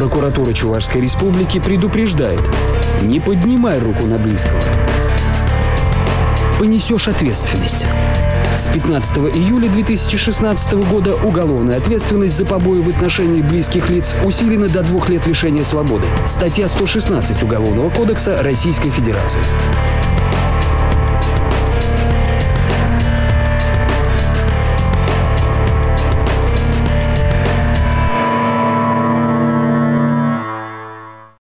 Прокуратура Чувашской Республики предупреждает, не поднимай руку на близкого. Понесешь ответственность. С 15 июля 2016 года уголовная ответственность за побои в отношении близких лиц усилена до двух лет лишения свободы. Статья 116 Уголовного кодекса Российской Федерации.